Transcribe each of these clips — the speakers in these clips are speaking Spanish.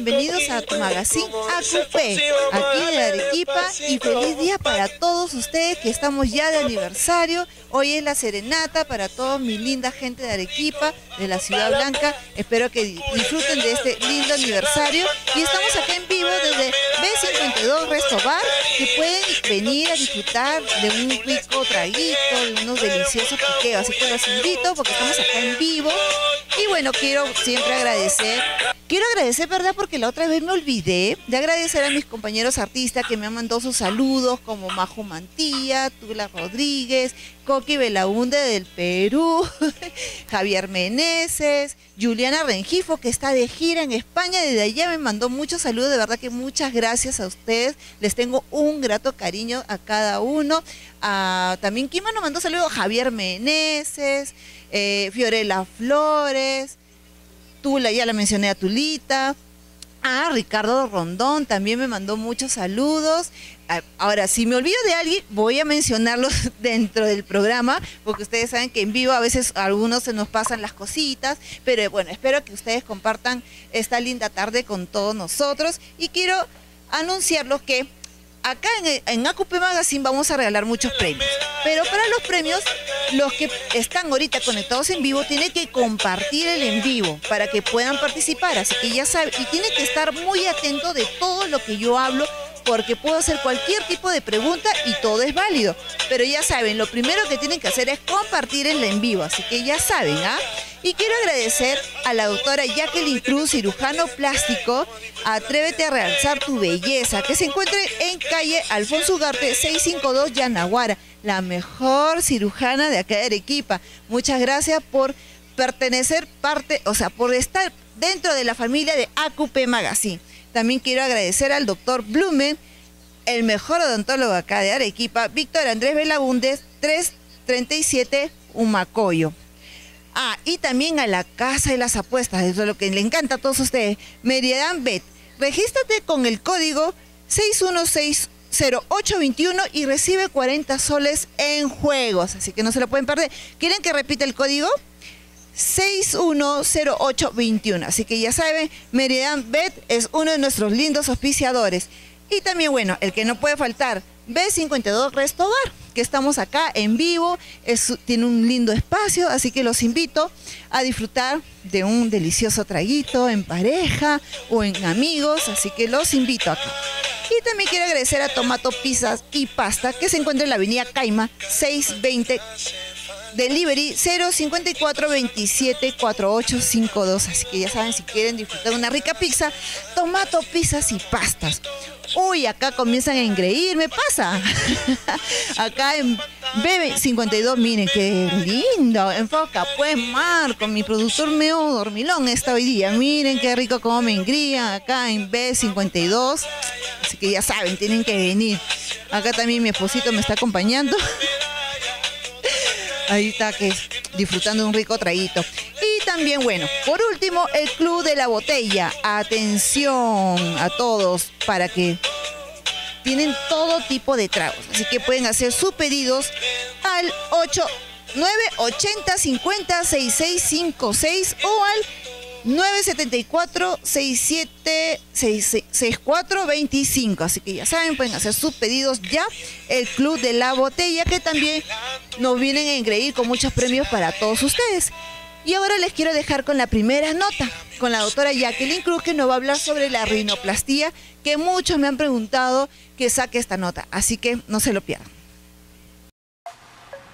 Bienvenidos a tu magazine AQP, aquí de Arequipa y feliz día para todos ustedes que estamos ya de aniversario. Hoy es la serenata para toda mi linda gente de Arequipa, de la Ciudad Blanca. Espero que disfruten de este lindo aniversario y estamos acá en vivo desde B52 Resto Bar, que pueden venir a disfrutar de un rico traguito, de unos deliciosos piqueos. Así que los invito porque estamos acá en vivo. Y bueno, quiero siempre agradecer Quiero agradecer, ¿verdad? Porque la otra vez me olvidé de agradecer a mis compañeros artistas que me han mandado sus saludos, como Majo Mantilla, Tula Rodríguez, Coqui Belaunde del Perú, Javier Meneses, Juliana Rengifo, que está de gira en España. Desde allá me mandó muchos saludos. De verdad que muchas gracias a ustedes. Les tengo un grato cariño a cada uno. también, ¿quién nos mandó saludos? Javier Meneses, eh, Fiorella Flores. Tula, ya la mencioné a Tulita. Ah, Ricardo Rondón también me mandó muchos saludos. Ah, ahora, si me olvido de alguien, voy a mencionarlos dentro del programa, porque ustedes saben que en vivo a veces a algunos se nos pasan las cositas, pero bueno, espero que ustedes compartan esta linda tarde con todos nosotros y quiero anunciarlos que acá en, en Magazine vamos a regalar muchos premios. Pero para los premios, los que están ahorita conectados en vivo tienen que compartir el en vivo para que puedan participar. Así que ya saben, y tienen que estar muy atentos de todo lo que yo hablo porque puedo hacer cualquier tipo de pregunta y todo es válido. Pero ya saben, lo primero que tienen que hacer es compartir el en vivo, así que ya saben, ¿ah? Y quiero agradecer a la doctora Jacqueline Cruz, cirujano plástico, Atrévete a realzar tu belleza, que se encuentre en calle Alfonso Ugarte 652 Yanaguara, la mejor cirujana de acá de Arequipa. Muchas gracias por pertenecer parte, o sea, por estar dentro de la familia de AQP Magazine. También quiero agradecer al doctor Blumen, el mejor odontólogo acá de Arequipa, Víctor Andrés Belabundes, 337 Humacoyo. Ah, y también a la Casa de las Apuestas, eso es lo que le encanta a todos ustedes. Meridan Bet, regístrate con el código 61060821 y recibe 40 soles en juegos, así que no se lo pueden perder. ¿Quieren que repita el código? 610821. Así que ya saben, Meridan Bet es uno de nuestros lindos auspiciadores. Y también, bueno, el que no puede faltar, B52 Resto Bar, que estamos acá en vivo, tiene un lindo espacio, así que los invito a disfrutar de un delicioso traguito en pareja o en amigos, así que los invito acá. Y también quiero agradecer a Tomato Pizzas y Pasta, que se encuentra en la avenida Caima 620 Delivery 054 27 4852. Así que ya saben, si quieren disfrutar una rica pizza, tomato, pizzas y pastas. Uy, acá comienzan a engreírme, pasa. acá en BB52, miren qué lindo. Enfoca, pues Marco, mi productor medio dormilón está hoy día. Miren qué rico como me engrían acá en B52. Así que ya saben, tienen que venir. Acá también mi esposito me está acompañando. Ahí está que disfrutando de un rico traguito. Y también, bueno, por último, el Club de la Botella. Atención a todos para que tienen todo tipo de tragos. Así que pueden hacer sus pedidos al 8 980 50 6656 o al 974 67 6425. Así que ya saben, pueden hacer sus pedidos ya. El Club de la Botella, que también nos vienen a engreír con muchos premios para todos ustedes. Y ahora les quiero dejar con la primera nota, con la doctora Jacqueline Cruz, que nos va a hablar sobre la rinoplastía, que muchos me han preguntado que saque esta nota. Así que no se lo pierdan.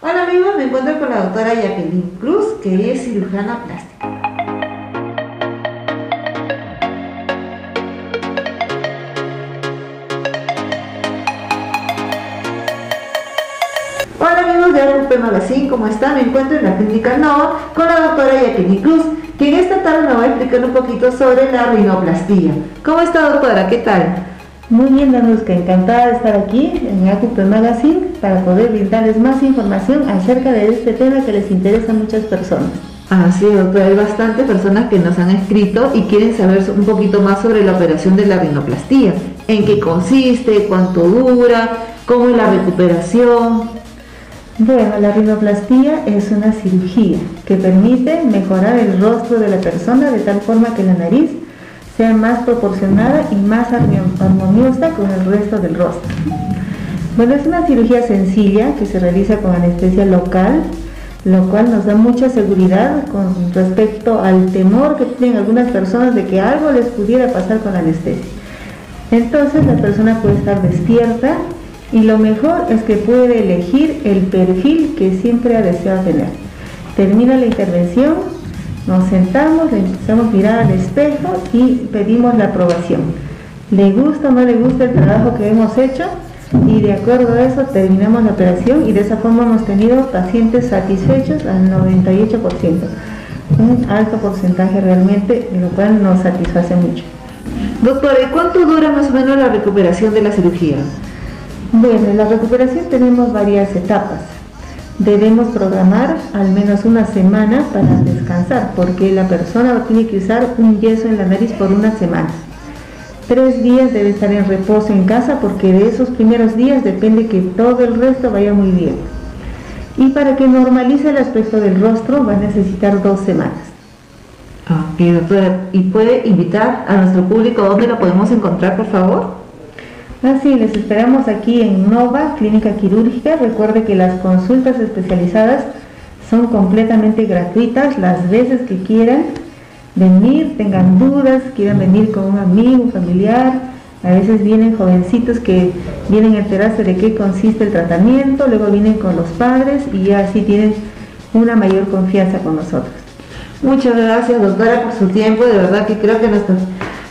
Hola amigos, me encuentro con la doctora Jacqueline Cruz, que es cirujana plástica. Magazine, ¿cómo están? Me encuentro en la clínica Nova con la doctora Jacqueline Cruz, quien esta tarde nos va a explicar un poquito sobre la rinoplastía. ¿Cómo está doctora? ¿Qué tal? Muy bien, Danuska, encantada de estar aquí en ACUP Magazine para poder brindarles más información acerca de este tema que les interesa a muchas personas. Ah, sí, doctora, hay bastantes personas que nos han escrito y quieren saber un poquito más sobre la operación de la rinoplastía. ¿En qué consiste? ¿Cuánto dura? ¿Cómo es la recuperación? Bueno, la rinoplastía es una cirugía que permite mejorar el rostro de la persona de tal forma que la nariz sea más proporcionada y más armoniosa con el resto del rostro. Bueno, es una cirugía sencilla que se realiza con anestesia local, lo cual nos da mucha seguridad con respecto al temor que tienen algunas personas de que algo les pudiera pasar con la anestesia. Entonces la persona puede estar despierta y lo mejor es que puede elegir el perfil que siempre ha deseado tener. Termina la intervención, nos sentamos, le empezamos a mirar al espejo y pedimos la aprobación. ¿Le gusta o no le gusta el trabajo que hemos hecho? Y de acuerdo a eso terminamos la operación y de esa forma hemos tenido pacientes satisfechos al 98%. Un alto porcentaje realmente, lo cual nos satisface mucho. Doctora, ¿y cuánto dura más o menos la recuperación de la cirugía? Bueno, en la recuperación tenemos varias etapas. Debemos programar al menos una semana para descansar, porque la persona tiene que usar un yeso en la nariz por una semana. Tres días debe estar en reposo en casa porque de esos primeros días depende que todo el resto vaya muy bien. Y para que normalice el aspecto del rostro va a necesitar dos semanas. Ah, doctora. ¿Y puede invitar a nuestro público dónde la podemos encontrar, por favor? Así, les esperamos aquí en Nova Clínica Quirúrgica. Recuerde que las consultas especializadas son completamente gratuitas las veces que quieran venir, tengan dudas, quieran venir con un amigo, familiar. A veces vienen jovencitos que vienen a enterarse de qué consiste el tratamiento, luego vienen con los padres y ya así tienen una mayor confianza con nosotros. Muchas gracias doctora por su tiempo, de verdad que creo que nuestros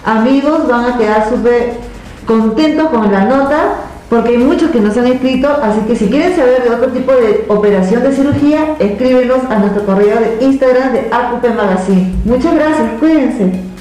amigos van a quedar súper contentos con la nota porque hay muchos que nos han escrito, así que si quieren saber de otro tipo de operación de cirugía, escríbenos a nuestro correo de Instagram de Acupe Magazine. Muchas gracias, cuídense.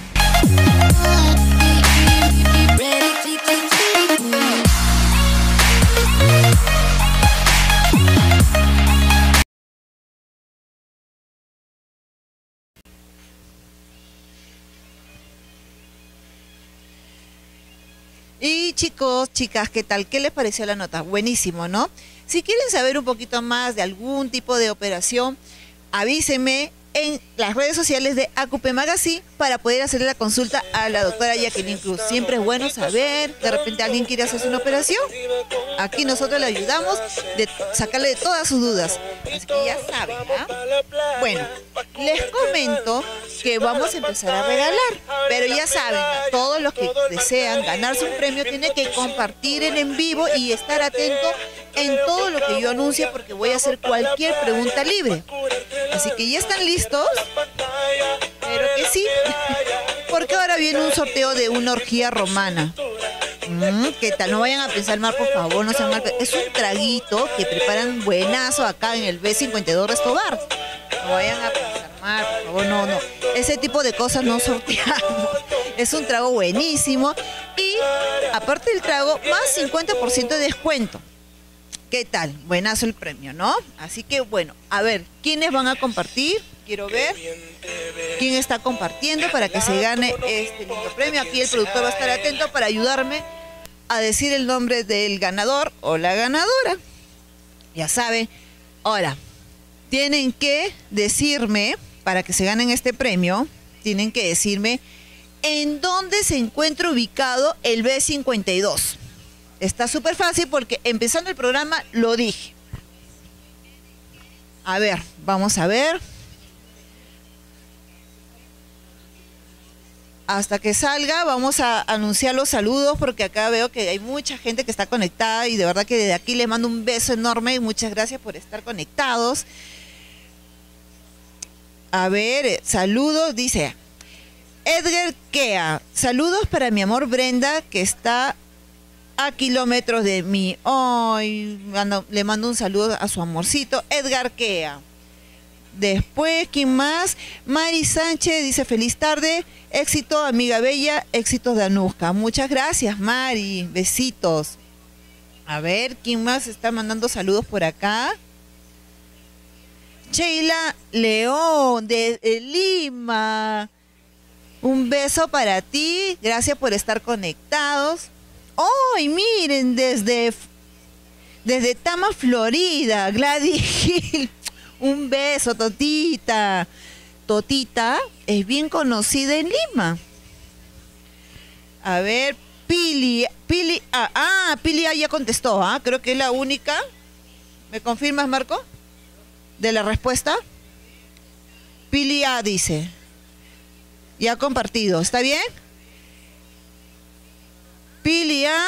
Chicos, chicas, ¿qué tal? ¿Qué les pareció la nota? Buenísimo, ¿no? Si quieren saber un poquito más de algún tipo de operación, avísenme en las redes sociales de Acupe Magazine para poder hacerle la consulta a la doctora Jacqueline Cruz. Siempre es bueno saber, de repente alguien quiere hacerse una operación, aquí nosotros le ayudamos de sacarle de todas sus dudas. Así que ya saben, ¿ah? Bueno, les comento que vamos a empezar a regalar, pero ya saben, todos los que desean ganarse un premio tienen que compartir en en vivo y estar atento en todo lo que yo anuncie porque voy a hacer cualquier pregunta libre. Así que ya están listos. Pero que sí. Porque ahora viene un sorteo de una orgía romana. Mm, ¿Qué tal? No vayan a pensar mal, por favor, no sean mal. Es un traguito que preparan buenazo acá en el B52 Restobar. No vayan a pensar mal, por favor, no, no. Ese tipo de cosas no sorteamos. Es un trago buenísimo. Y aparte del trago, más 50% de descuento. ¿Qué tal? Buenazo el premio, ¿no? Así que bueno, a ver, ¿quiénes van a compartir? Quiero ver quién está compartiendo para que se gane este lindo premio. Aquí el productor va a estar atento para ayudarme a decir el nombre del ganador o la ganadora. Ya sabe. Ahora, tienen que decirme, para que se ganen este premio, tienen que decirme en dónde se encuentra ubicado el B52. Está súper fácil porque empezando el programa lo dije. A ver, vamos a ver. Hasta que salga, vamos a anunciar los saludos porque acá veo que hay mucha gente que está conectada y de verdad que desde aquí les mando un beso enorme y muchas gracias por estar conectados. A ver, saludos, dice Edgar Kea. Saludos para mi amor Brenda que está kilómetros de mí. Hoy le mando un saludo a su amorcito, Edgar Kea. Después, ¿quién más? Mari Sánchez dice feliz tarde, éxito amiga bella, éxitos de Anuska. Muchas gracias Mari, besitos. A ver, ¿quién más está mandando saludos por acá? Sheila León de Lima. Un beso para ti, gracias por estar conectados. ¡Ay, miren! Desde, desde Tama, Florida, Gladys. Un beso, Totita. Totita es bien conocida en Lima. A ver, Pili, Pili, ah, ah Pili ya contestó, ¿ah? Creo que es la única. ¿Me confirmas, Marco? De la respuesta. Pili A dice. Ya compartido, ¿está bien? Pili A.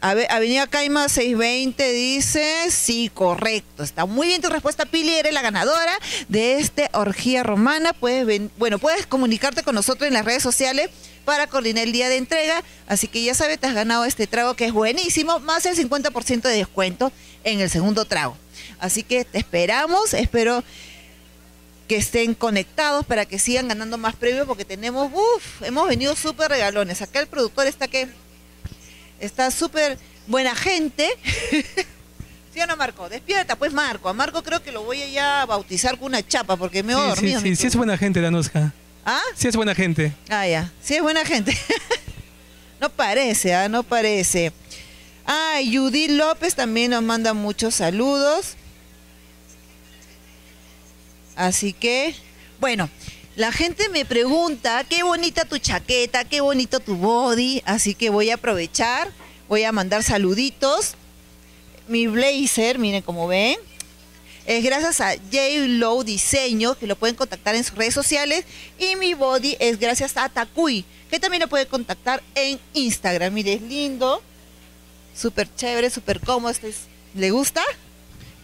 Avenida Caima 620 dice, sí, correcto. Está muy bien tu respuesta, Pili. Eres la ganadora de esta orgía romana. Puedes, bueno, puedes comunicarte con nosotros en las redes sociales para coordinar el día de entrega. Así que ya sabes, te has ganado este trago que es buenísimo, más el 50% de descuento en el segundo trago. Así que te esperamos, espero que estén conectados para que sigan ganando más premios porque tenemos, uff, hemos venido súper regalones. Acá el productor está que está súper buena gente. ¿Sí o no, Marco? Despierta, pues, Marco. A Marco creo que lo voy a ya bautizar con una chapa porque me he sí, dormido. Sí, sí, sí es buena gente, Danuska. ¿Ah? Sí es buena gente. Ah, ya. Sí es buena gente. no parece, ¿ah? No parece. Ah, Judy López también nos manda muchos saludos. Así que, bueno, la gente me pregunta, qué bonita tu chaqueta, qué bonito tu body, así que voy a aprovechar, voy a mandar saluditos. Mi blazer, miren como ven, es gracias a J Low Diseño, que lo pueden contactar en sus redes sociales, y mi body es gracias a Takui, que también lo pueden contactar en Instagram. Mire, es lindo, súper chévere, súper cómodo. Este ¿Le gusta?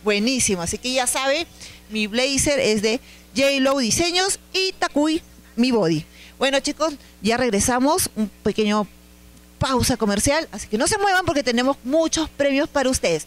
Buenísimo, así que ya sabe, mi blazer es de J Low Diseños y Takui, mi body. Bueno chicos, ya regresamos, un pequeño pausa comercial, así que no se muevan porque tenemos muchos premios para ustedes.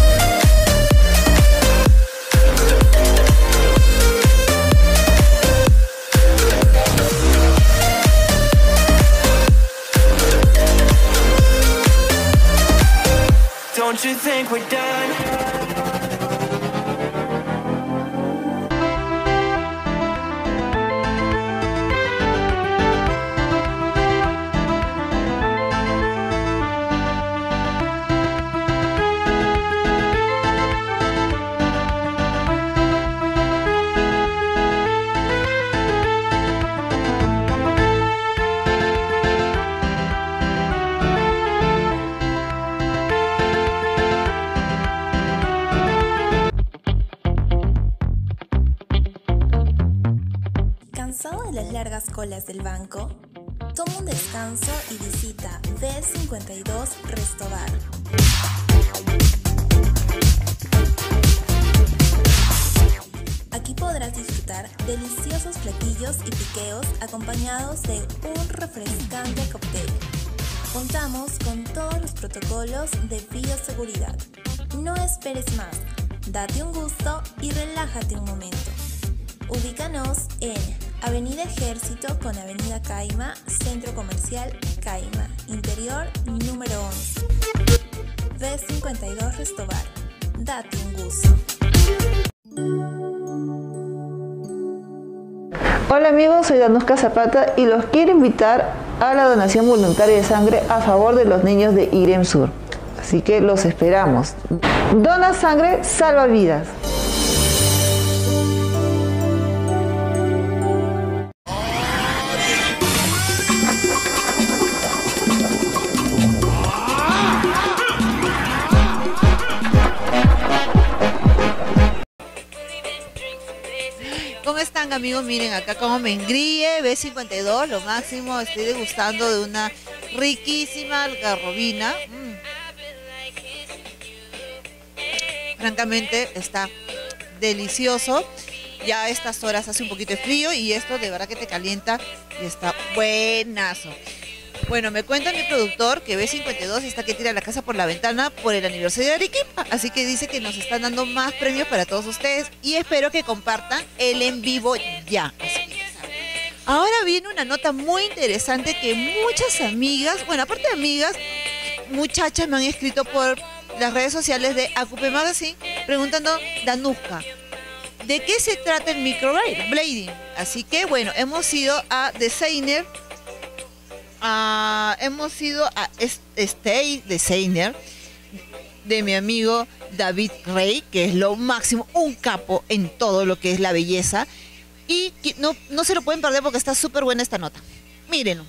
Think we're done? Ubícanos en Avenida Ejército con Avenida Caima, Centro Comercial Caima, Interior número 11. B52 Restobar. Date un gusto. Hola amigos, soy Danuska Zapata y los quiero invitar a la donación voluntaria de sangre a favor de los niños de IREM Sur. Así que los esperamos. Dona sangre, salva vidas. Amigos? Miren acá como me engríe, B52, lo máximo, estoy degustando de una riquísima algarrobina. Mm. Francamente está delicioso. Ya a estas horas hace un poquito de frío y esto de verdad que te calienta y está buenazo. Bueno, me cuenta mi productor que B52 está que tira la casa por la ventana por el aniversario de Arequipa. Así que dice que nos están dando más premios para todos ustedes y espero que compartan el en vivo ya. Ahora viene una nota muy interesante que muchas amigas, bueno, aparte de amigas, muchachas me han escrito por las redes sociales de Acupe Magazine preguntando, Danuska, ¿de qué se trata el microblading? Así que bueno, hemos ido a Designer, a- hemos ido a Stay Designer de mi amigo David Rey, que es lo máximo, un capo en todo lo que es la belleza. Y no, no se lo pueden perder porque está súper buena esta nota. Mírenlo.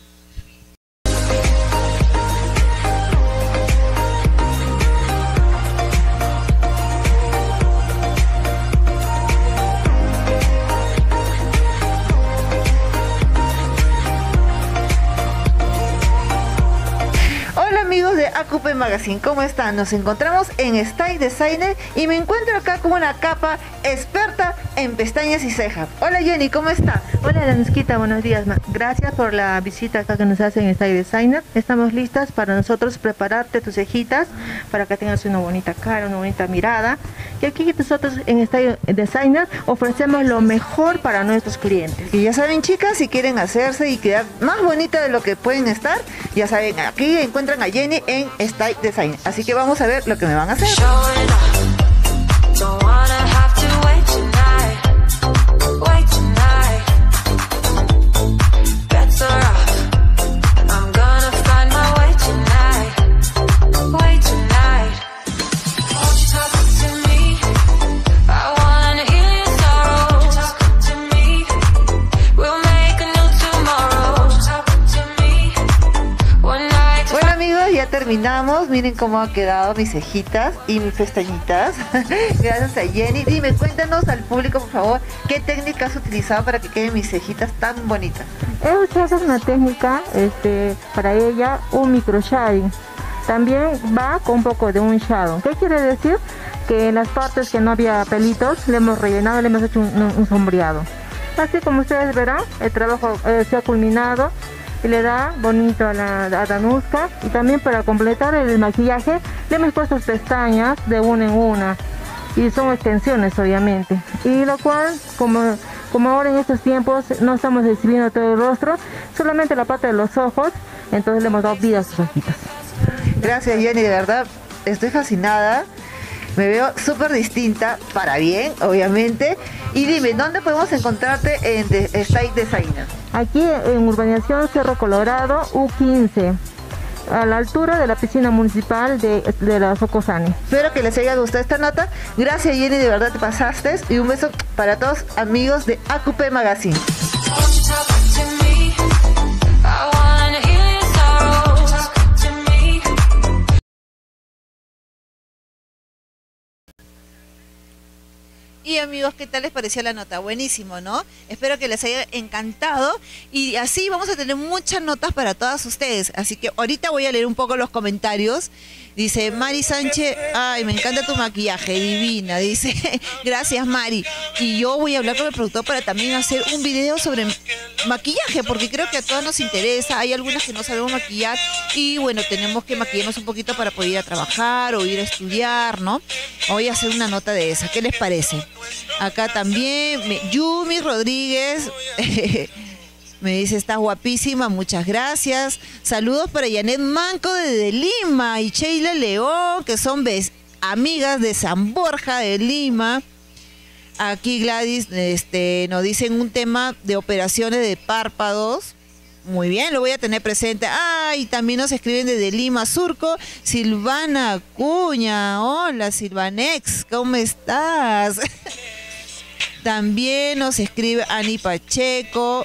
Acupe Magazine, ¿cómo están? Nos encontramos en Style Designer y me encuentro acá con una capa experta en pestañas y cejas. Hola Jenny, ¿cómo estás? Hola Danuskita, buenos días. ma. Gracias por la visita acá que nos hacen en Style Designer. Estamos listas para nosotros prepararte tus cejitas para que tengas una bonita cara, una bonita mirada. Y aquí nosotros en Style Designer ofrecemos lo mejor para nuestros clientes. Y ya saben chicas, si quieren hacerse y quedar más bonita de lo que pueden estar, ya saben, aquí encuentran a Jenny en Style Designer. Así que vamos a ver lo que me van a hacer. Terminamos. Miren cómo han quedado mis cejitas y mis pestañitas. Gracias a Jenny. Dime, cuéntanos al público, por favor, qué técnica has utilizado para que queden mis cejitas tan bonitas. He usado una técnica este, para ella, un micro shading. También va con un poco de un shadow. ¿Qué quiere decir? Que en las partes que no había pelitos, le hemos rellenado, le hemos hecho un- un sombreado. Así como ustedes verán, el trabajo eh, se ha culminado y le da bonito a la a Danuska. Y también para completar el maquillaje, le hemos puesto pestañas de una en una. Y son extensiones, obviamente. Y lo cual, como, como ahora en estos tiempos no estamos exhibiendo todo el rostro, solamente la parte de los ojos, entonces le hemos dado vida a sus ojitos. Gracias Jenny, de verdad, estoy fascinada. Me veo súper distinta, para bien, obviamente. Y dime, ¿dónde podemos encontrarte en Style Designer? Aquí en Urbanización Cerro Colorado, U15, a la altura de la piscina municipal de, de la Socosani. Espero que les haya gustado esta nota. Gracias Jenny, de verdad te pasaste. Y un beso para todos amigos de AQP Magazine. Y amigos, ¿qué tal les pareció la nota? Buenísimo, ¿no? Espero que les haya encantado y así vamos a tener muchas notas para todas ustedes. Así que ahorita voy a leer un poco los comentarios. Dice Mari Sánchez, ay, me encanta tu maquillaje, divina. Dice, gracias Mari. Y yo voy a hablar con el productor para también hacer un video sobre maquillaje, porque creo que a todos nos interesa. Hay algunas que no sabemos maquillar y bueno, tenemos que maquillarnos un poquito para poder ir a trabajar o ir a estudiar, ¿no? Voy a hacer una nota de esa. ¿Qué les parece? Acá también, Yumi Rodríguez. Me dice, estás guapísima, muchas gracias. Saludos para Janet Manco de, Lima y Sheila León, que son amigas de San Borja de Lima. Aquí Gladys este, nos dicen un tema de operaciones de párpados. Muy bien, lo voy a tener presente. Ah, y también nos escriben desde Lima, Surco, Silvana Acuña. Hola, Silvanex, ¿cómo estás? También nos escribe Ani Pacheco,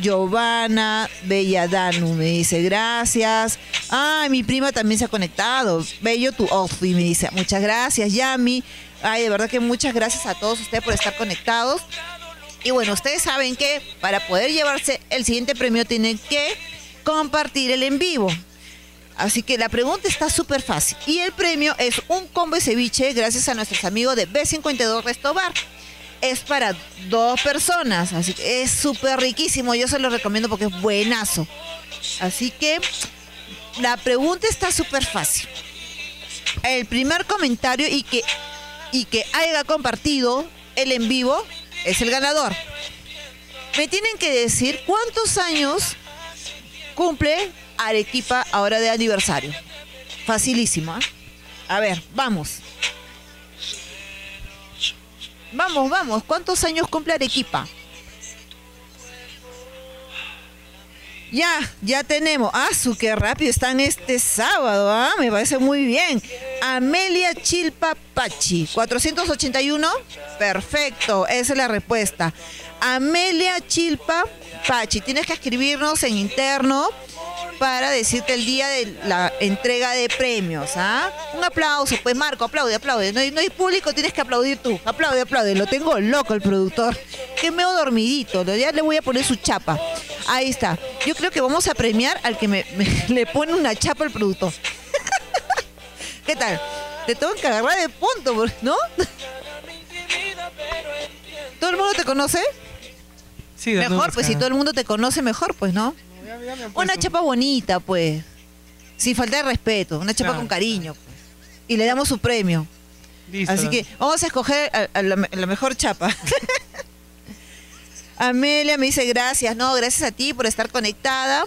Giovanna Belladanu, me dice gracias. Ah, mi prima también se ha conectado. Bello tu outfit, me dice. Muchas gracias, Yami. Ay, de verdad que muchas gracias a todos ustedes por estar conectados. Y bueno, ustedes saben que para poder llevarse el siguiente premio tienen que compartir el en vivo. Así que la pregunta está súper fácil. Y el premio es un combo de ceviche gracias a nuestros amigos de B52 Resto Bar. Es para dos personas, así que es súper riquísimo, yo se lo recomiendo porque es buenazo. Así que la pregunta está súper fácil. El primer comentario y que, y que haya compartido el en vivo es el ganador. Me tienen que decir cuántos años cumple Arequipa ahora de aniversario. Facilísimo. ¿ah? A ver, vamos. Vamos, vamos. ¿Cuántos años cumple Arequipa? Ya, ya tenemos. Ah, su qué rápido están este sábado, ¿ah? Me parece muy bien. Amelia Chilpa Pachi, 481. Perfecto, esa es la respuesta. Amelia Chilpa Pachi, tienes que escribirnos en interno para decirte el día de la entrega de premios, ¿ah? Un aplauso, pues Marco, aplaude, aplaude. No hay, no hay público, tienes que aplaudir tú. Aplaude, aplaude. Lo tengo loco el productor. Que medio dormidito. Ya le voy a poner su chapa. Ahí está. Yo creo que vamos a premiar al que me, me- le pone una chapa al productor. ¿Qué tal? Te tengo que agarrar de punto, ¿no? ¿Todo el mundo te conoce? Sí, Mejor, pues si todo el mundo te conoce, mejor, pues, ¿no? Una chapa bonita, pues. Sin falta de respeto. Una chapa Claro, con cariño, pues. Y le damos su premio. Listo. Así que vamos a escoger a, a la, me- la mejor chapa. Amelia me dice gracias, no, gracias a ti por estar conectada.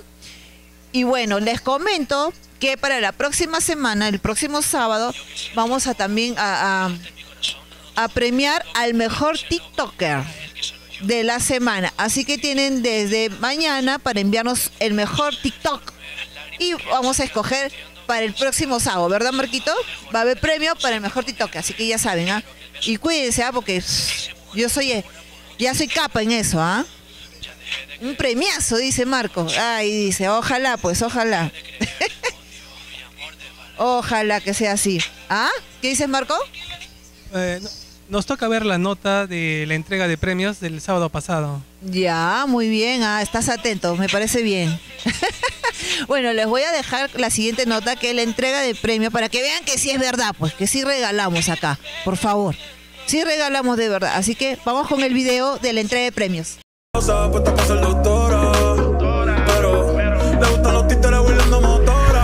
Y bueno, les comento que para la próxima semana, el próximo sábado, vamos a también a, a- a premiar al mejor TikToker de la semana. Así que tienen desde mañana para enviarnos el mejor TikTok. Y vamos a escoger para el próximo sábado, ¿verdad, Marquito? Va a haber premio para el mejor TikTok, así que ya saben, ¿ah? Y cuídense, ¿ah? Porque yo soy, eh, ya soy capa en eso, ¿ah? Un premiazo, dice Marco. Ay, dice, ojalá, pues, ojalá. ojalá que sea así. ¿Ah? ¿Qué dices, Marco? Eh, nos toca ver la nota de la entrega de premios del sábado pasado. Ya, muy bien, ah, estás atento, me parece bien. bueno, les voy a dejar la siguiente nota que es la entrega de premio para que vean que sí es verdad, pues que sí regalamos acá, por favor. Sí regalamos de verdad, así que vamos con el video de la entrega de premios.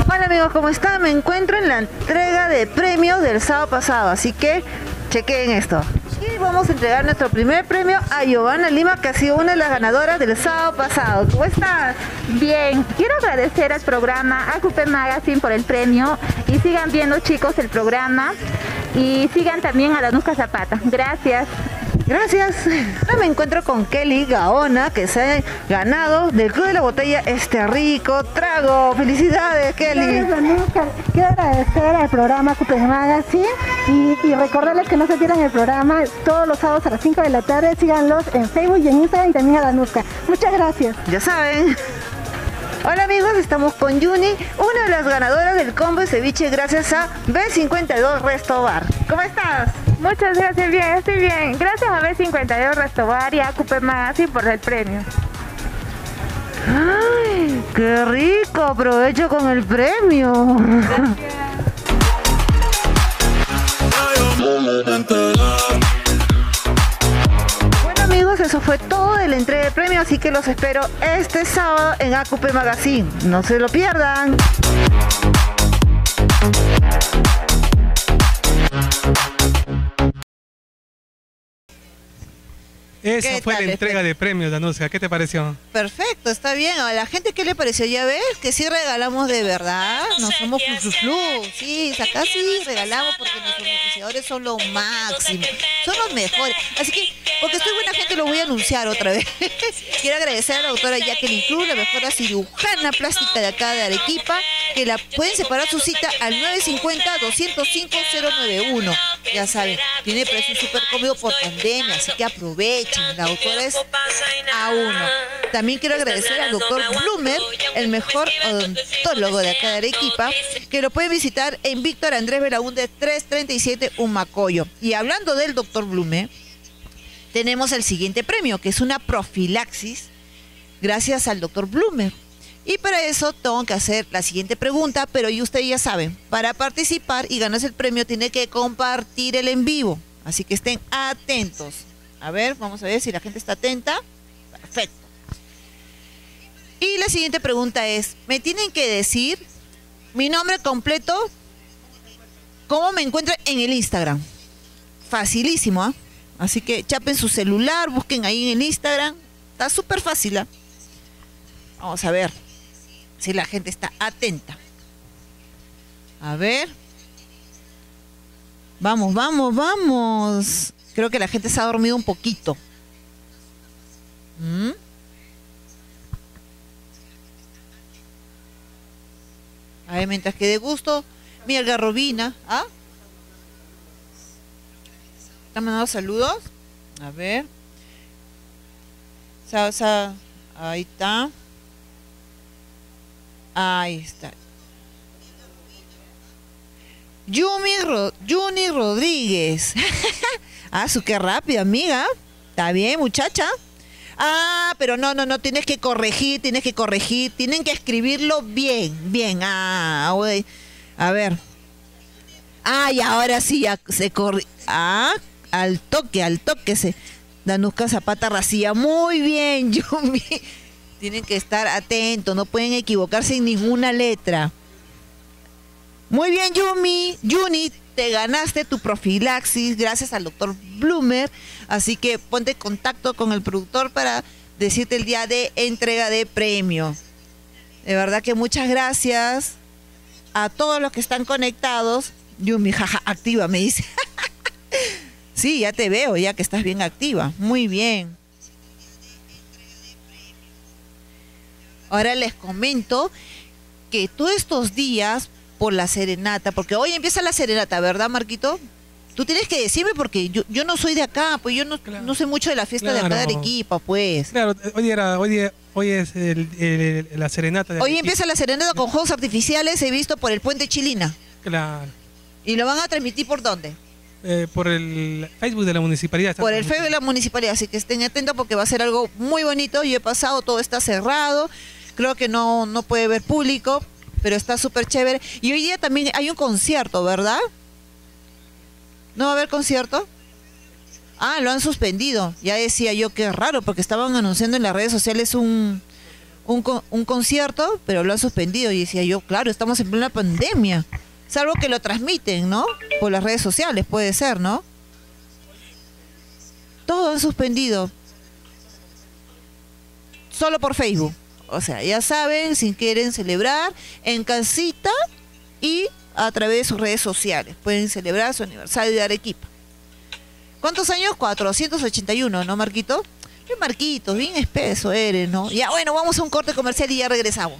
Hola amigos, ¿cómo están? Me encuentro en la entrega de premios del sábado pasado, así que chequen esto. Y vamos a entregar nuestro primer premio a Giovanna Lima, que ha sido una de las ganadoras del sábado pasado. ¿Cómo estás? Bien, quiero agradecer al programa AQP Magazine por el premio y sigan viendo chicos el programa y sigan también a Danuska Zapata. Gracias. Gracias. Ahora me encuentro con Kelly Gaona, que se ha ganado del Club de la Botella este rico trago. Felicidades, Kelly. Quiero agradecer al programa Cupen Magazine y, y recordarles que no se pierdan el programa todos los sábados a las 5 de la tarde. Síganlos en Facebook y en Instagram y también a Danuska. Muchas gracias. Ya saben. Hola amigos, estamos con Yuni, una de las ganadoras del combo de ceviche gracias a B52 Resto Bar. ¿Cómo estás? Muchas gracias, bien, estoy bien. Gracias a B52 Restobar y AQP Magazine por el premio. ¡Ay, qué rico! Aprovecho con el premio. Bueno amigos, eso fue todo de la entrega de premio, así que los espero este sábado en AQP Magazine. No se lo pierdan. Esa ¿Qué fue tal, la entrega de premios, Danuska. ¿Qué te pareció? Perfecto, está bien. A la gente, ¿qué le pareció? Ya ves que sí regalamos de verdad. No somos flu Sí, acá sí regalamos porque nuestros oficiadores son lo máximo. Son los mejores. Así que, porque estoy buena gente, lo voy a anunciar otra vez. Quiero agradecer a la doctora Jacqueline Cruz, la mejor cirujana plástica de acá de Arequipa, que la pueden separar su cita al 950-205-091. Ya saben, tiene precio súper cómodo por pandemia, así que aprovechen. La doctora es a uno. También quiero agradecer al doctor Blumer, el mejor odontólogo de acá de Arequipa, que lo pueden visitar en Víctor Andrés Belaúnde 337 Humacoyo. Y hablando del doctor Blumer, tenemos el siguiente premio, que es una profilaxis, gracias al doctor Blumer. Y para eso tengo que hacer la siguiente pregunta, pero y ustedes ya saben, para participar y ganarse el premio tiene que compartir el en vivo. Así que estén atentos. A ver, vamos a ver si la gente está atenta. Perfecto. Y la siguiente pregunta es, me tienen que decir mi nombre completo, cómo me encuentro en el Instagram. Facilísimo, ¿ah? Así que chapen su celular, busquen ahí en el Instagram. Está súper fácil, ¿ah? Vamos a ver si la gente está atenta. A ver. Vamos, vamos, vamos. Creo que la gente se ha dormido un poquito. ¿Mm? A ver, mientras que de gusto, mi algarrobina. ¿Ah? ¿Están mandando saludos? A ver. Sa- sa- ahí está. Ahí está. Yumi Ro- Rodríguez. ah, su qué rápido, amiga. Está bien, muchacha. Ah, pero no, no, no, tienes que corregir, tienes que corregir, tienen que escribirlo bien, bien. Ah, güey. a ver. Ah, y ahora sí ya se corre. Ah, al toque, al toque se. Danuska Zapata Racía. Muy bien, Yumi. Tienen que estar atentos, no pueden equivocarse en ninguna letra. Muy bien, Yumi. Yuni, te ganaste tu profilaxis gracias al doctor Bloomer. Así que ponte en contacto con el productor para decirte el día de entrega de premio. De verdad que muchas gracias a todos los que están conectados. Yumi, jaja, activa, me dice. sí, ya te veo, ya que estás bien activa. Muy bien. Ahora les comento que todos estos días por la serenata, porque hoy empieza la serenata, ¿verdad, Marquito? Tú tienes que decirme porque yo, yo no soy de acá, pues yo no, no sé mucho de la fiesta de acá de. Arequipa, pues. Claro, hoy, era, hoy, hoy es el- el- la serenata de Hoy empieza la serenata con juegos artificiales, he visto por el puente Chilina. Claro. ¿Y lo van a transmitir por dónde? Eh, por el Facebook de la municipalidad. Por el. FEB de la municipalidad, así que estén atentos porque va a ser algo muy bonito. Yo he pasado, todo está cerrado, creo que no, no puede ver público, pero está súper chévere. Y hoy día también hay un concierto, ¿verdad? ¿No va a haber concierto? Ah, lo han suspendido. Ya decía yo que raro, porque estaban anunciando en las redes sociales un, un, un concierto, pero lo han suspendido. Y decía yo, claro, estamos en plena pandemia. Salvo que lo transmiten, ¿no? Por las redes sociales, puede ser, ¿no? Todo han suspendido. Solo por Facebook. O sea, ya saben, si quieren celebrar en casita y a través de sus redes sociales. Pueden celebrar su aniversario de Arequipa. ¿Cuántos años? 481, ¿no, Marquito? Bien Marquito, bien espeso eres, ¿no? Ya, bueno, vamos a un corte comercial y ya regresamos.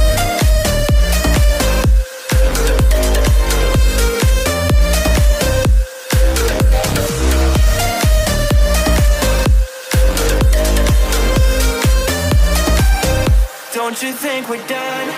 Think we're done?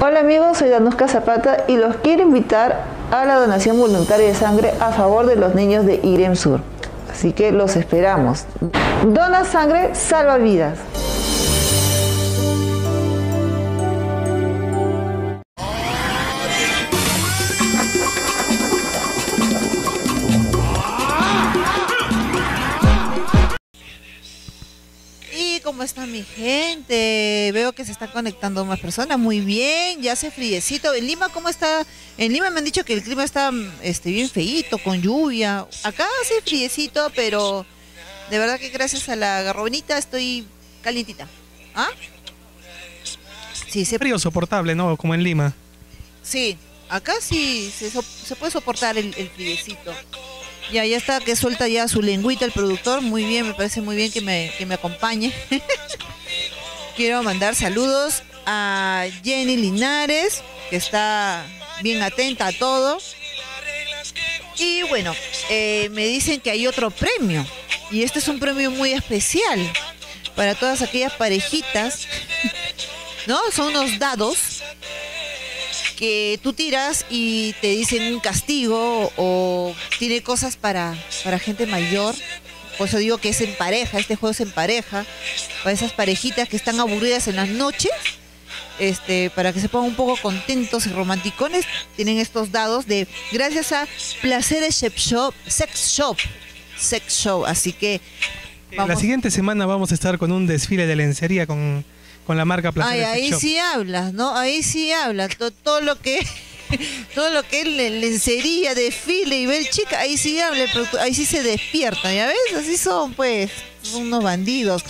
Hola amigos, soy Danuska Zapata y los quiero invitar a la donación voluntaria de sangre a favor de los niños de IREM Sur. Así que los esperamos. Dona sangre, salva vidas. Cómo está mi gente, veo que se están conectando más personas, muy bien, ya hace friecito. En Lima, ¿cómo está? En Lima me han dicho que el clima está este, bien feíto, con lluvia. Acá hace friecito, pero de verdad que gracias a la garrobinita estoy calientita. ¿Ah? Sí, se, Frío soportable, ¿no? Como en Lima. sí, acá sí se, so- se puede soportar el, el friecito. Ya, ya está, que suelta ya su lengüita el productor. Muy bien, me parece muy bien que me, que me acompañe. Quiero mandar saludos a Jenny Linares, que está bien atenta a todo. Y bueno, eh, me dicen que hay otro premio. Y este es un premio muy especial para todas aquellas parejitas. ¿No? Son unos dados que tú tiras y te dicen un castigo o tiene cosas para, para gente mayor. Por eso digo que es en pareja, este juego es en pareja. Para esas parejitas que están aburridas en las noches, este, para que se pongan un poco contentos y romanticones, tienen estos dados de gracias a Placeres Sex Shop, Sex Shop, Sex Show. Así que Eh, La vamos. siguiente semana vamos a estar con un desfile de lencería con, con la marca Ay, Placeres Sex ahí Shop. sí hablas, ¿no? Ahí sí hablas. To- Todo, lo que todo lo que es le- lencería, desfile y ver chica, ahí sí habla, ahí sí se despierta, ¿ya ves? Así son, pues, unos bandidos.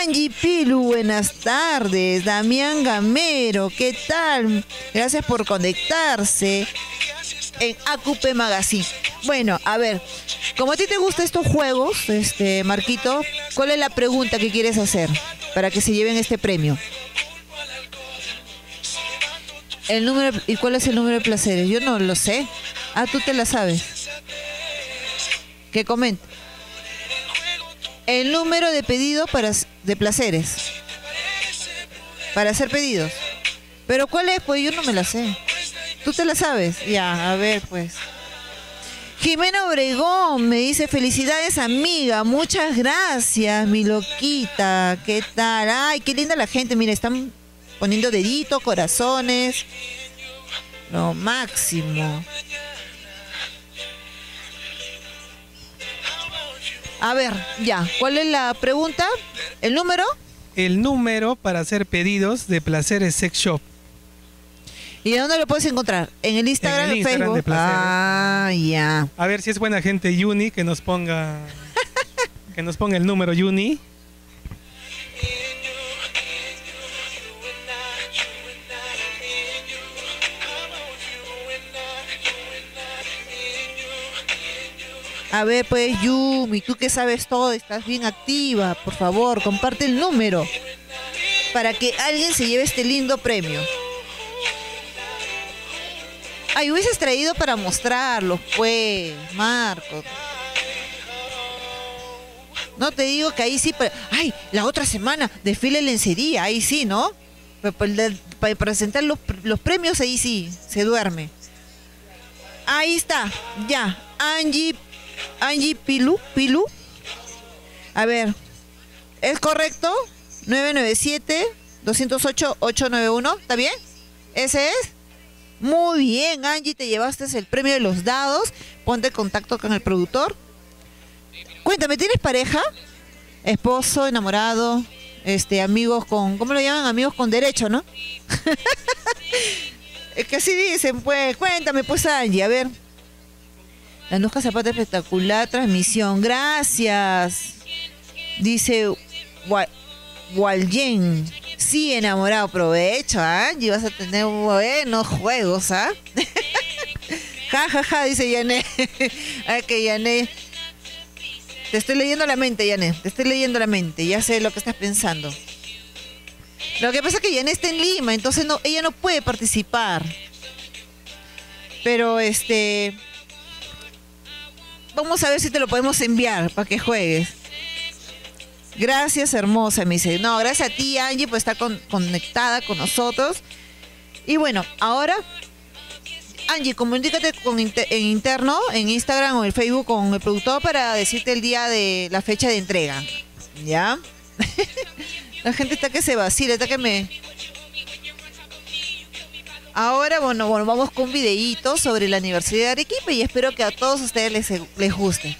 Angie Pilu, buenas tardes. Damián Gamero, ¿qué tal? Gracias por conectarse en AQP Magazine. Bueno, a ver, como a ti te gustan estos juegos, este Marquito, ¿cuál es la pregunta que quieres hacer para que se lleven este premio? El número y cuál es el número de placeres? Yo no lo sé. Ah, tú te la sabes. ¿Qué comenta? El número de pedidos para de placeres. Para hacer pedidos. Pero ¿cuál es? Pues yo no me la sé. ¿Tú te la sabes? Ya, a ver, pues. Jimena Obregón me dice felicidades amiga, muchas gracias mi loquita, ¿qué tal? Ay, qué linda la gente, mira, están poniendo deditos, corazones, lo máximo. A ver, ya, ¿cuál es la pregunta? ¿El número? El número para hacer pedidos de Placeres Sex Shop. ¿Y de dónde lo puedes encontrar? ¿En el Instagram, En el en Instagram Facebook? de. Ah, ya. A ver si es buena gente Yuni que nos ponga que nos ponga el número Yuni. A ver, pues, Yumi, tú que sabes todo, estás bien activa. Por favor, comparte el número para que alguien se lleve este lindo premio. Ay, hubieses traído para mostrarlos, pues, Marco. No te digo que ahí sí, pero- ay, la otra semana, desfile lencería, ahí sí, ¿no? Para- para presentar los, los premios, ahí sí, se duerme. Ahí está, ya, Angie, Angie Pilu, Pilu. A ver, ¿es correcto? 997-208-891, ¿está bien? ¿Ese es? Muy bien, Angie, te llevaste el premio de los dados. Ponte en contacto con el productor. Cuéntame, ¿tienes pareja? Esposo, enamorado, este, amigos con, ¿cómo lo llaman? Amigos con derecho, ¿no? es que así dicen, pues, cuéntame, pues, Angie, a ver. La Nusca Zapata espectacular transmisión, gracias. Dice Wa- Walyen. Sí, enamorado, provecho, Angie, vas a tener buenos juegos, ¿ah? ja, ja, ja, dice Yané. Ay, que Yané. Te estoy leyendo la mente, Yané. Te estoy leyendo la mente. Ya sé lo que estás pensando. Lo que pasa es que Yané está en Lima, entonces no, ella no puede participar. Pero este. Vamos a ver si te lo podemos enviar para que juegues. Gracias, hermosa, me dice. No, gracias a ti, Angie, por estar con- conectada con nosotros. Y bueno, ahora, Angie, comunícate con en interno, en Instagram o en Facebook con el productor para decirte el día de la fecha de entrega. ¿Ya? la gente está que se vacila, está que me. Ahora, bueno, bueno, vamos con un videíto sobre la Universidad de Arequipa y espero que a todos ustedes les, les guste.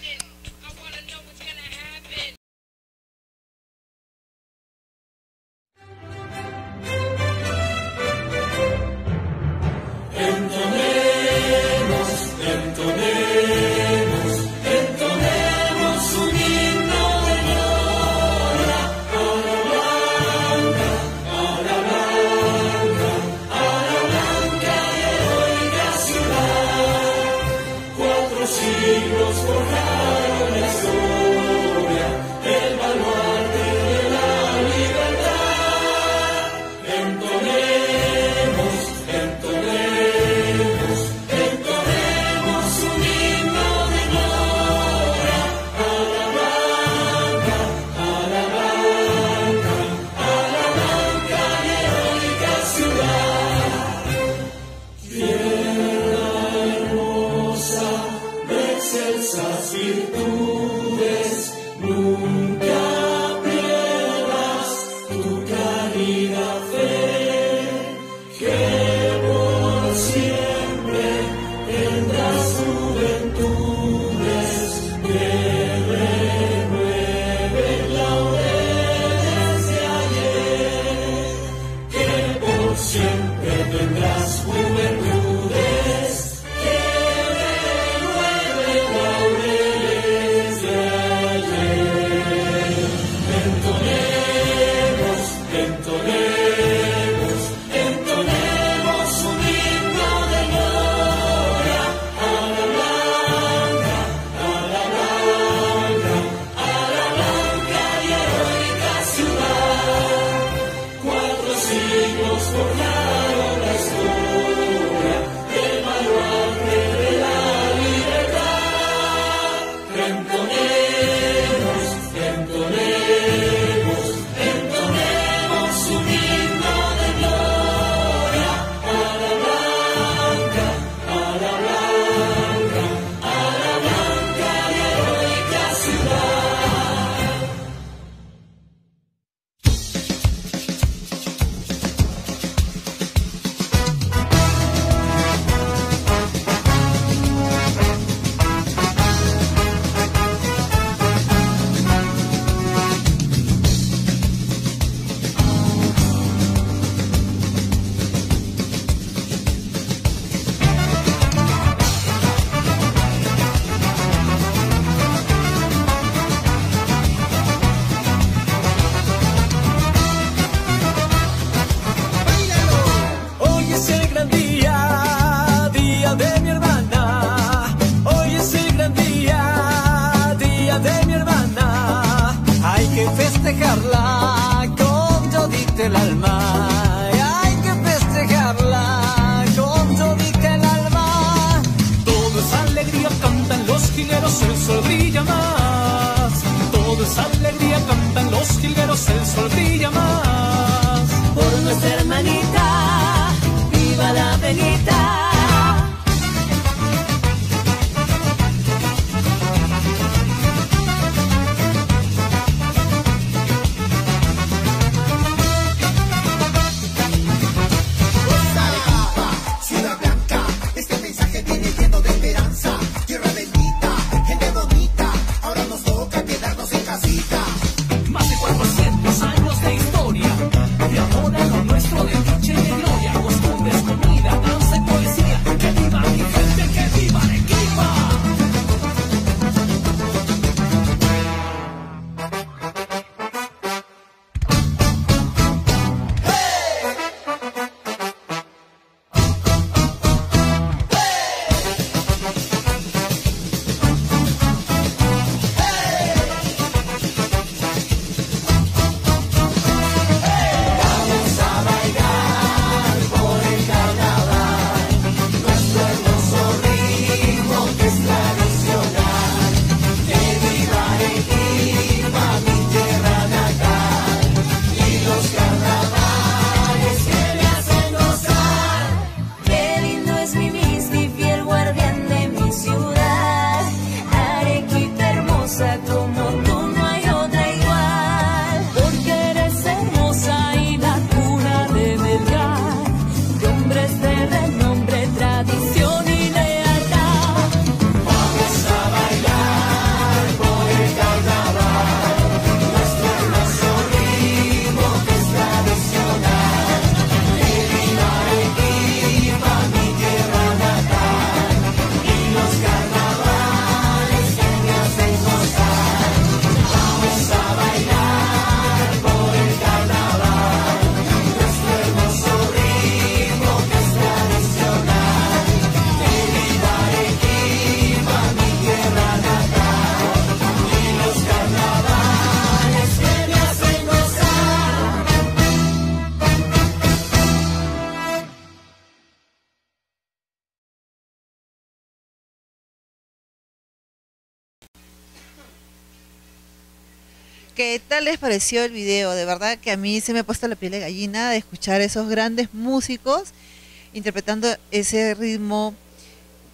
¿Qué tal les pareció el video? De verdad que a mí se me ha puesto la piel de gallina de escuchar esos grandes músicos interpretando ese ritmo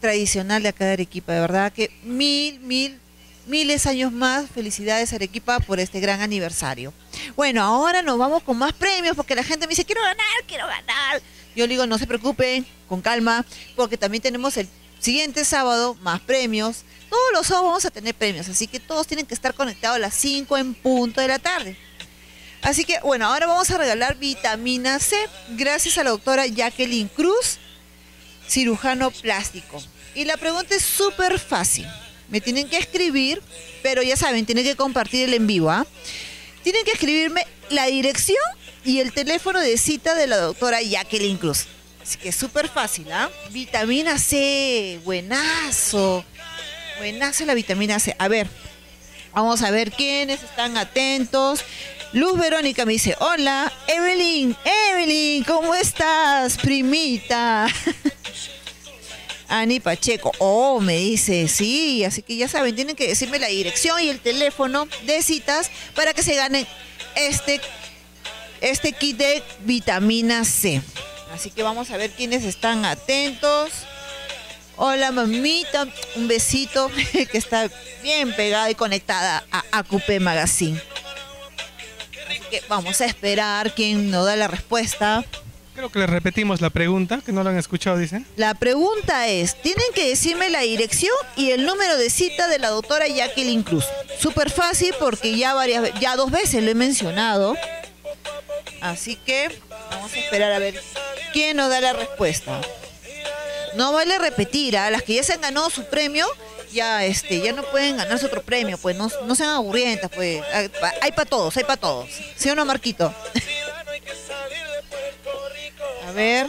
tradicional de acá de Arequipa. De verdad que mil, mil, miles años más. Felicidades Arequipa por este gran aniversario. Bueno, ahora nos vamos con más premios porque la gente me dice, quiero ganar, quiero ganar. Yo le digo, no se preocupen, con calma, porque también tenemos el siguiente sábado más premios. Todos los sábados vamos a tener premios, así que todos tienen que estar conectados a las 5 en punto de la tarde. Así que bueno, ahora vamos a regalar vitamina C gracias a la doctora Jacqueline Cruz, cirujano plástico. Y la pregunta es súper fácil. Me tienen que escribir, pero ya saben, tienen que compartir el en vivo. ¿ah? Tienen que escribirme la dirección y el teléfono de cita de la doctora Jacqueline Cruz. Así que súper fácil, ¿ah? Vitamina C, buenazo. Buenazo la vitamina C. A ver, vamos a ver quiénes están atentos. Luz Verónica me dice, hola, Evelyn, Evelyn, ¿cómo estás, primita? Ani Pacheco, oh, me dice, sí, así que ya saben, tienen que decirme la dirección y el teléfono de citas para que se ganen este, este kit de vitamina C. Así que vamos a ver quiénes están atentos. Hola mamita, un besito que está bien pegada y conectada a AQP Magazine. Así que vamos a esperar quién nos da la respuesta. Creo que le repetimos la pregunta, que no lo han escuchado, dicen. La pregunta es, tienen que decirme la dirección y el número de cita de la doctora Jacqueline Cruz. Súper fácil porque ya varias ya dos veces lo he mencionado. Así que vamos a esperar a ver quién nos da la respuesta. No vale repetir, a las que ya se han ganado su premio, ya este, ya no pueden ganarse otro premio, pues no, no sean aburrientas, pues. Hay pa- Hay para todos, hay para todos. ¿Sí o no, Marquito? A ver.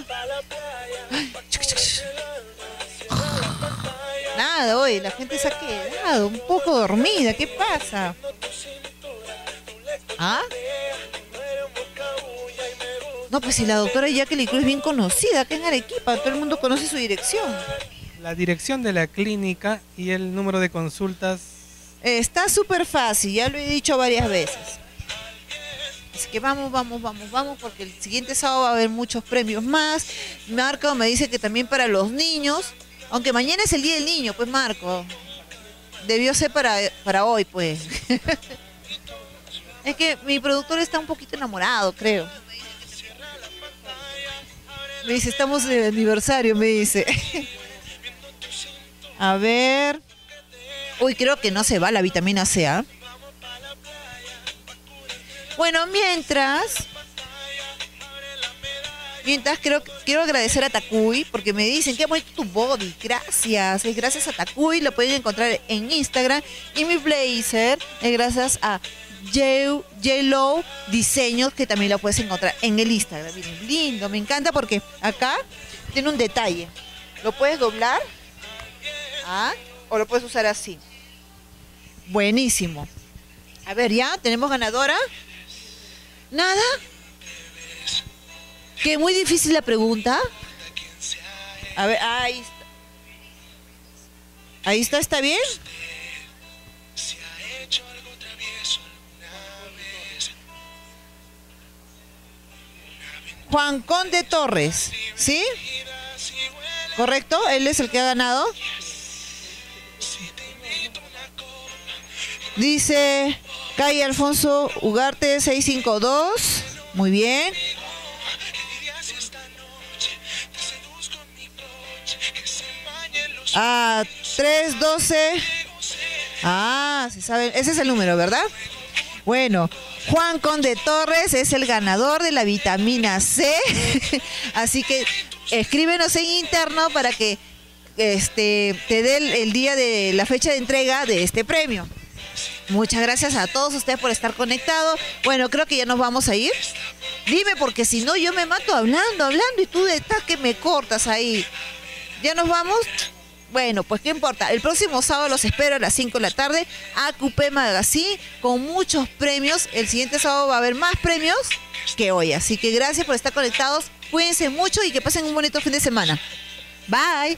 Nada, hoy la gente se ha quedado un poco dormida. ¿Qué pasa? ¿Ah? No, pues si la doctora Jacqueline Cruz es bien conocida acá en Arequipa, todo el mundo conoce su dirección. La dirección de la clínica y el número de consultas. Está súper fácil, ya lo he dicho varias veces. Así que vamos, vamos, vamos, vamos, porque el siguiente sábado va a haber muchos premios más. Marco me dice que también para los niños, aunque mañana es el Día del Niño, pues Marco. Debió ser para, para hoy, pues. es que mi productor está un poquito enamorado, creo. Me dice, estamos de aniversario, me dice. a ver. Uy, creo que no se va la vitamina C, ¿ah? Bueno, mientras. Mientras creo, quiero agradecer a Takuy porque me dicen que bonito tu body. Gracias. Es gracias a Takuy. Lo pueden encontrar en Instagram. Y mi blazer es gracias a J-Lo Diseños que también lo puedes encontrar en el Instagram. Lindo. Me encanta porque acá tiene un detalle. Lo puedes doblar. ¿ah? O lo puedes usar así. Buenísimo. A ver, ya, tenemos ganadora. ¿Nada? Que muy difícil la pregunta. A ver, ahí está. Ahí está, ¿está bien? Juan Conde Torres, ¿sí? ¿Correcto? Él es el que ha ganado. Dice calle Alfonso Ugarte 652. Muy bien. Ah, 312. Ah, se sabe. Ese es el número, ¿verdad? Bueno, Juan Conde Torres es el ganador de la vitamina C. Así que escríbenos en interno para que este, te dé el, día de la fecha de entrega de este premio. Muchas gracias a todos ustedes por estar conectados. Bueno, creo que ya nos vamos a ir. Dime, porque si no, yo me mato hablando, hablando y tú estás que me cortas ahí. ¿Ya nos vamos? Bueno, pues qué importa. El próximo sábado los espero a las 5 de la tarde a Coupé Magazine con muchos premios. El siguiente sábado va a haber más premios que hoy. Así que gracias por estar conectados. Cuídense mucho y que pasen un bonito fin de semana. Bye.